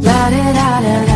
La da da da